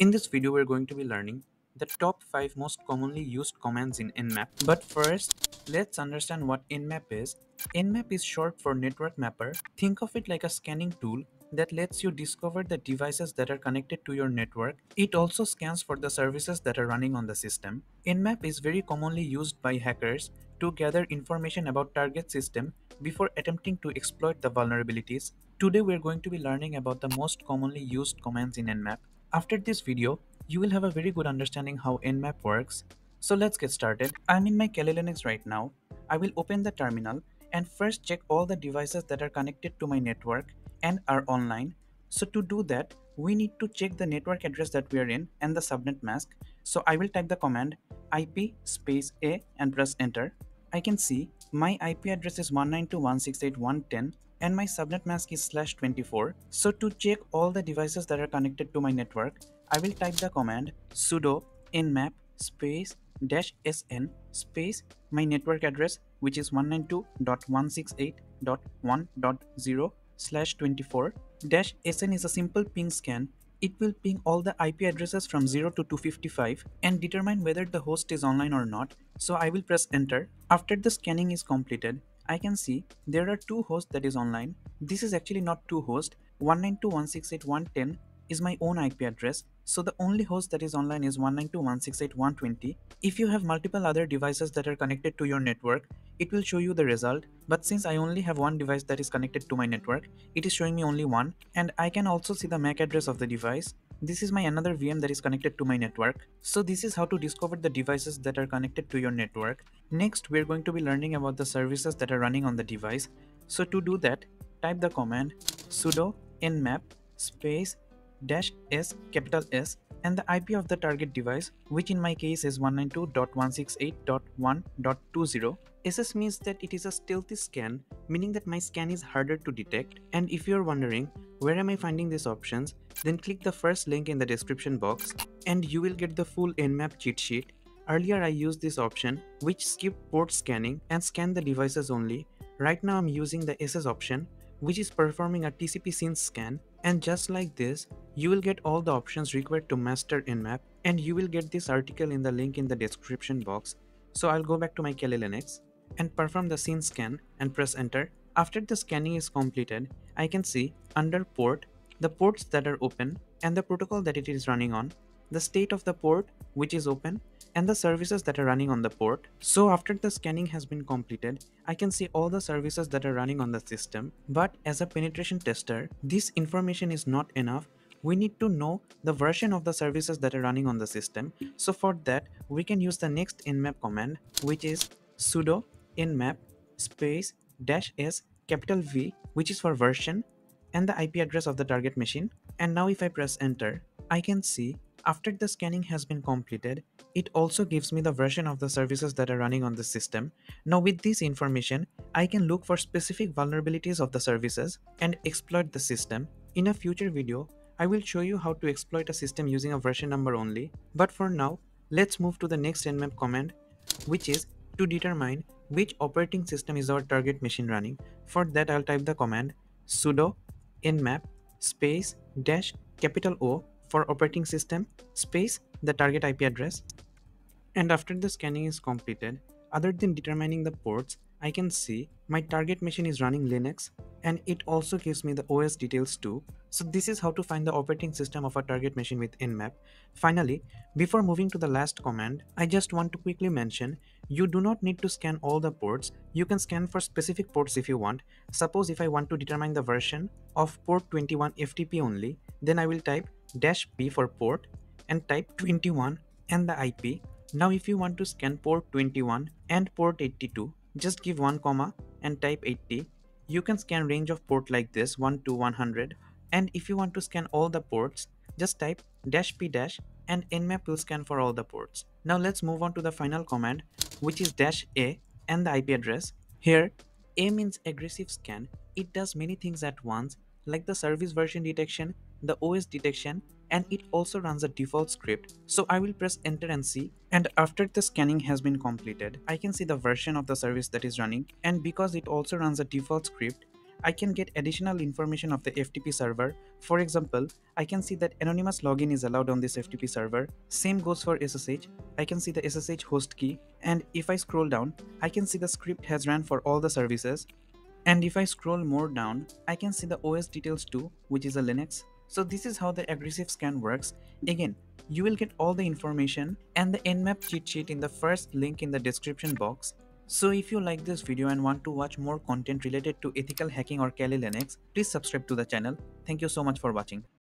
In this video, we're going to be learning the top 5 most commonly used commands in Nmap. But first, let's understand what Nmap is. Nmap is short for Network Mapper. Think of it like a scanning tool that lets you discover the devices that are connected to your network. It also scans for the services that are running on the system. Nmap is very commonly used by hackers to gather information about target system before attempting to exploit the vulnerabilities. Today we're going to be learning about the most commonly used commands in Nmap. After this video, you will have a very good understanding how Nmap works. So let's get started. I'm in my Kali Linux right now. I will open the terminal and first check all the devices that are connected to my network and are online. So to do that, we need to check the network address that we are in and the subnet mask. So I will type the command ip space a and press enter. I can see my IP address is 192.168.110 and my subnet mask is slash 24. So to check all the devices that are connected to my network, I will type the command sudo nmap space dash sn space my network address which is 192.168.1.0 slash 24 dash sn is a simple ping scan it will ping all the IP addresses from 0 to 255 and determine whether the host is online or not. So I will press enter. After the scanning is completed, I can see there are two hosts that is online. This is actually not two hosts. 192.168.110 is my own IP address. So the only host that is online is 192.168.120. If you have multiple other devices that are connected to your network, it will show you the result. But since I only have one device that is connected to my network, it is showing me only one. And I can also see the MAC address of the device. This is my another VM that is connected to my network. So this is how to discover the devices that are connected to your network. Next, we're going to be learning about the services that are running on the device. So to do that, type the command sudo nmap space dash s capital S and the IP of the target device, which in my case is 192.168.1.20. SS means that it is a stealthy scan, meaning that my scan is harder to detect. And if you're wondering where am I finding these options, then click the first link in the description box and you will get the full Nmap cheat sheet. Earlier I used this option which skipped port scanning and scanned the devices only. Right now I'm using the SS option which is performing a TCP SYN scan and just like this, you will get all the options required to master Nmap and you will get this article in the link in the description box. So I'll go back to my Kali Linux and perform the SYN scan and press enter. After the scanning is completed, I can see under port the ports that are open and the protocol that it is running on, the state of the port which is open and the services that are running on the port. So after the scanning has been completed, I can see all the services that are running on the system. But as a penetration tester, this information is not enough. We need to know the version of the services that are running on the system. So for that, we can use the next nmap command, which is sudo nmap space dash s capital V, which is for version and the IP address of the target machine. And now if I press enter, I can see after the scanning has been completed, it also gives me the version of the services that are running on the system. Now with this information, I can look for specific vulnerabilities of the services and exploit the system. In a future video, I will show you how to exploit a system using a version number only. But for now, let's move to the next nmap command, which is to determine which operating system is our target machine running. For that, I'll type the command sudo nmap space dash capital O for operating system space the target IP address. And after the scanning is completed, other than determining the ports, I can see my target machine is running Linux and it also gives me the OS details too. So this is how to find the operating system of a target machine with Nmap. Finally, before moving to the last command, I just want to quickly mention you do not need to scan all the ports. You can scan for specific ports if you want. Suppose if I want to determine the version of port 21 FTP only, then I will type dash p for port and type 21 and the IP. Now if you want to scan port 21 and port 82, just give 1 comma and type 80. You can scan range of port like this 1 to 100 and if you want to scan all the ports, just type dash p dash and nmap will scan for all the ports. Now let's move on to the final command which is dash a and the IP address. Here a means aggressive scan. It does many things at once like the service version detection, the OS detection, and it also runs a default script. So I will press enter and see. And after the scanning has been completed, I can see the version of the service that is running. And because it also runs a default script, I can get additional information of the FTP server. For example, I can see that anonymous login is allowed on this FTP server. Same goes for SSH. I can see the SSH host key and if I scroll down, I can see the script has ran for all the services. And if I scroll more down, I can see the OS details too, which is a Linux. So this is how the aggressive scan works. Again, you will get all the information and the nmap cheat sheet in the first link in the description box. So if you like this video and want to watch more content related to ethical hacking or Kali Linux, please subscribe to the channel. Thank you so much for watching.